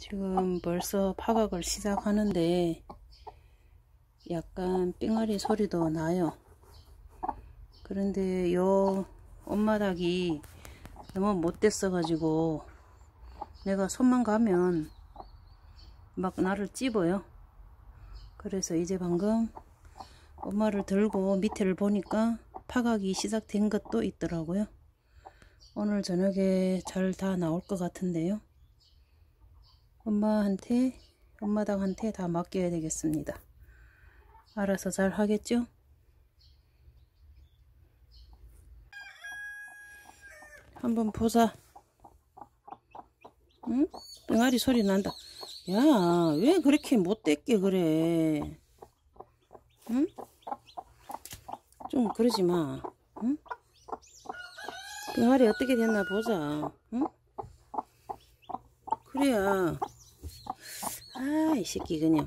지금 벌써 파각을 시작하는데 약간 삥아리 소리도 나요. 그런데 요 엄마닭이 너무 못됐어 가지고 내가 손만 가면 막 나를 찝어요. 그래서 이제 방금 엄마를 들고 밑에를 보니까 파각이 시작된 것도 있더라고요. 오늘 저녁에 잘 다 나올 것 같은데요. 엄마한테 엄마당한테 다 맡겨야 되겠습니다. 알아서 잘 하겠죠? 한번 보자. 응? 뺑아리 소리 난다. 야, 왜 그렇게 못됐게 그래? 응? 좀 그러지 마. 응? 뺑아리 어떻게 됐나 보자. 응? 그래야. 아, 이 새끼 그냥.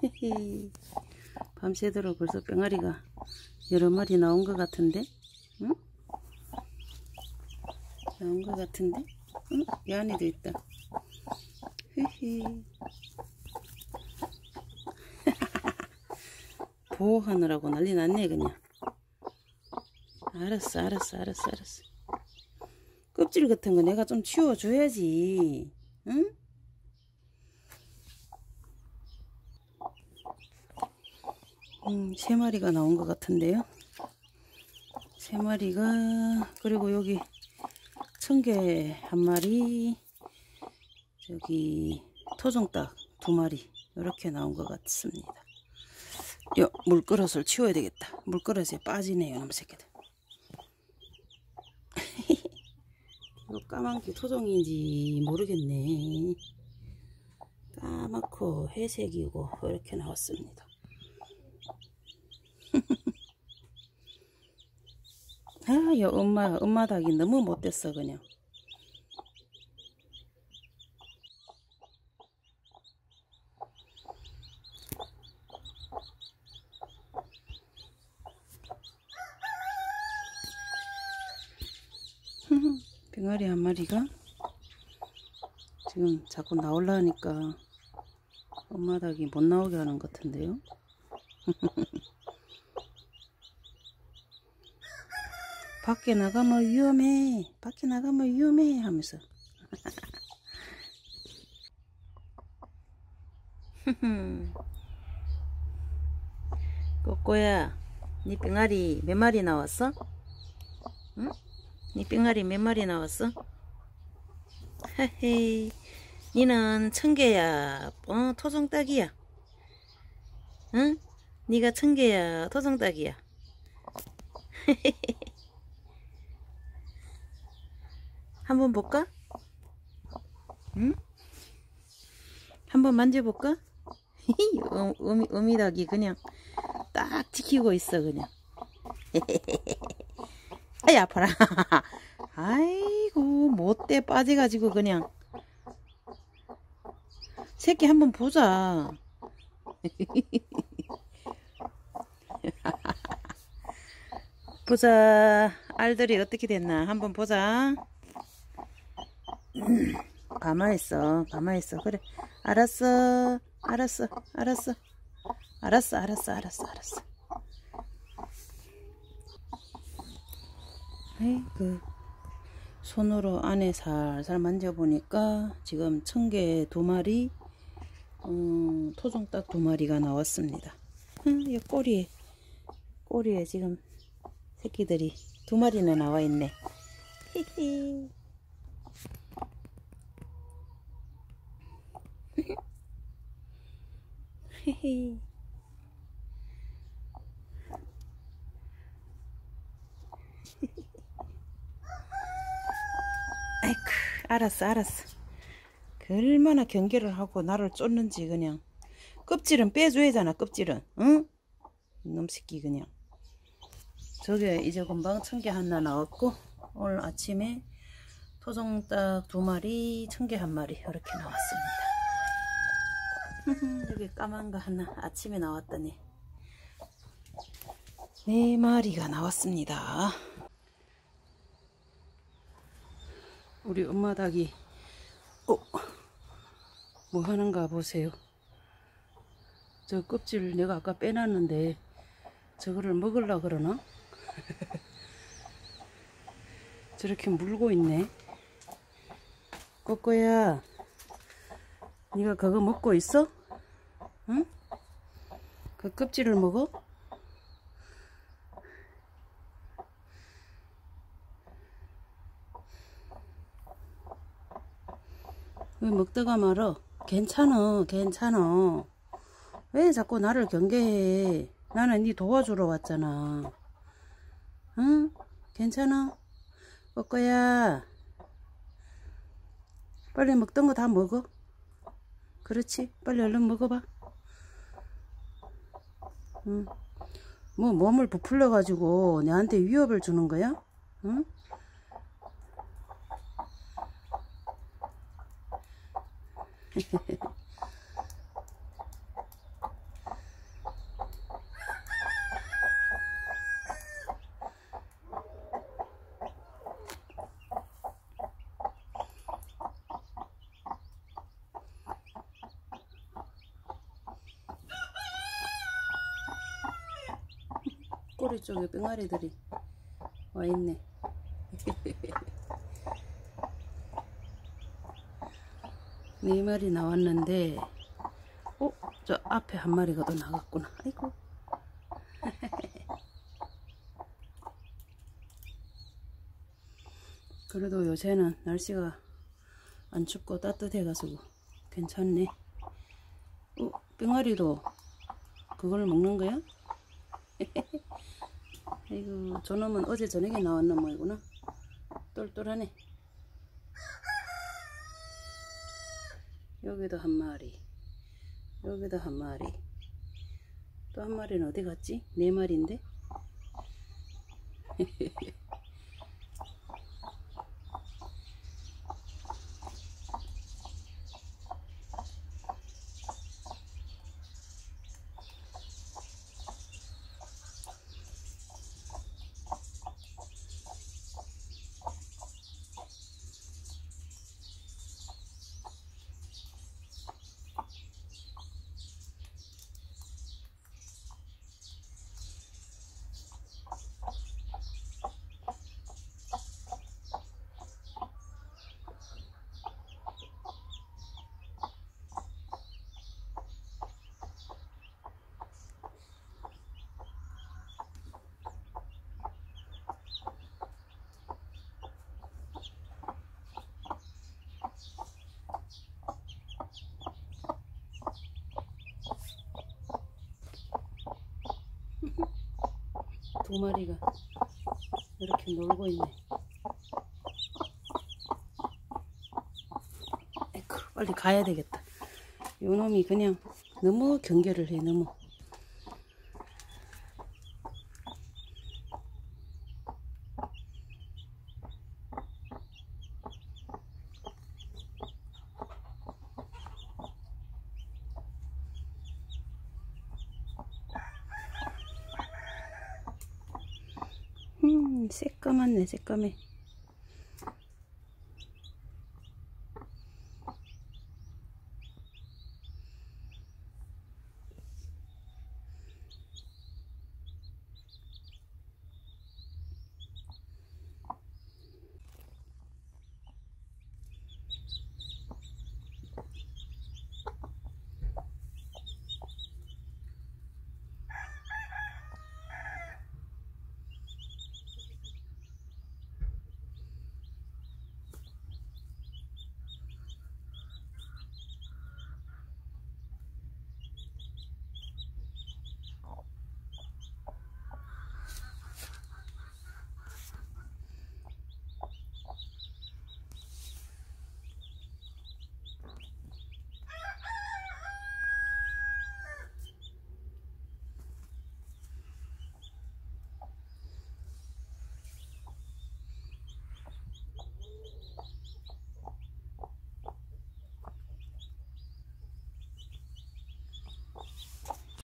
밤새도록 벌써 뺑아리가 여러 마리 나온 것 같은데? 응? 나온 것 같은데? 응? 이 안에도 있다. 히히. 보호하느라고 난리 났네, 그냥. 알았어, 알았어, 알았어, 알았어. 껍질 같은 거 내가 좀 치워줘야지. 응? 음, 세 마리가 나온 것 같은데요. 세 마리가 그리고 여기 청개 한 마리 저기 토종닭 두 마리 이렇게 나온 것 같습니다. 요 물그릇을 치워야 되겠다. 물그릇에 빠지네요, 놈 새끼들. 이거 까만 게 토종인지 모르겠네. 까맣고 회색이고 이렇게 나왔습니다. 아, 야, 엄마, 엄마 닭이 너무 못됐어, 그냥. 병아리 한 마리가 지금 자꾸 나올라니까 엄마 닭이 못 나오게 하는 것 같은데요. 밖에 나가면 위험해. 밖에 나가면 위험해. 하면서. 꼬꼬야, 니 병아리 몇 마리 나왔어? 응? 니 병아리 몇 마리 나왔어? 헤헤, 니는 청개야, 어, 토종닭이야. 응? 니가 청개야, 토종닭이야. 한번 볼까? 응? 한번 만져볼까? 어미, 어미닭이 그냥 딱 지키고 있어 그냥 아이 아파라 아이고 못돼 빠져가지고 그냥. 새끼 한번 보자. 보자. 알들이 어떻게 됐나 한번 보자. 가만히 있어 가만히 있어. 그래. 알았어 알았어 알았어 알았어. 알았어 알았어 알았어 아이고 손으로 안에 살살 만져보니까 지금 청개 두 마리 음, 토종닭 두 마리가 나왔습니다. 음, 이 꼬리에 꼬리에 지금 새끼들이 두 마리나 나와 있네. 히히. 헤헤. 아이쿠 알았어 알았어. 그 얼마나 경계를 하고 나를 쫓는지 그냥. 껍질은 빼줘야잖아 껍질은. 응? 이놈 새끼 그냥. 저게 이제 금방 청개 하나 나왔고 오늘 아침에 토종닭 두 마리 청개 한 마리 이렇게 나왔습니다. 여기 까만 거 하나 아침에 나왔더니 네 마리가 나왔습니다. 우리 엄마 닭이 어, 뭐 하는가 보세요. 저 껍질 내가 아까 빼놨는데 저거를 먹으려 그러나? 저렇게 물고 있네. 꼬꼬야, 네가 그거 먹고 있어? 응? 그 껍질을 먹어? 왜 먹다가 말어? 괜찮어, 괜찮어. 왜 자꾸 나를 경계해? 나는 네 도와주러 왔잖아. 응? 괜찮아? 꼬꼬야. 빨리 먹던 거 다 먹어. 그렇지? 빨리 얼른 먹어봐. 응. 뭐 몸을 부풀려 가지고 내한테 위협을 주는 거야? 응? 꼬리 쪽에 뿅아리들이 와 있네. 네 마리 나왔는데, 어? 저 앞에 한 마리가 더 나갔구나. 아이고. 그래도 요새는 날씨가 안 춥고 따뜻해가지고 괜찮네. 어? 뿅아리도 그걸 먹는 거야? 아이고 저놈은 어제 저녁에 나왔나 뭐구나 똘똘하네 여기도 한 마리 여기도 한 마리 또 한 마리는 어디 갔지? 네 마리인데 두 마리가 이렇게 놀고 있네. 에이쿠, 빨리 가야 되겠다. 요 놈이 그냥 너무 경계를 해, 너무. 음, 새까맣네, 새까매.